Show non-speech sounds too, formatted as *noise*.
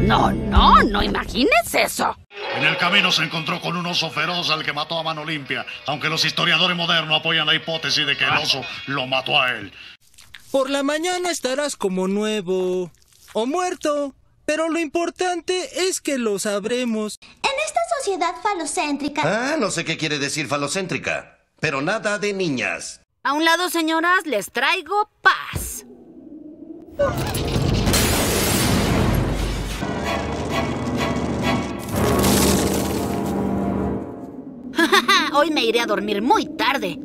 No, no, no imagines eso. En el camino se encontró con un oso feroz al que mató a mano limpia, aunque los historiadores modernos apoyan la hipótesis de que el oso lo mató a él. Por la mañana estarás como nuevo o muerto, pero lo importante es que lo sabremos. En esta sociedad falocéntrica... Ah, no sé qué quiere decir falocéntrica, pero nada de niñas. A un lado, señoras, les traigo paz. *laughs* Hoy me iré a dormir muy tarde.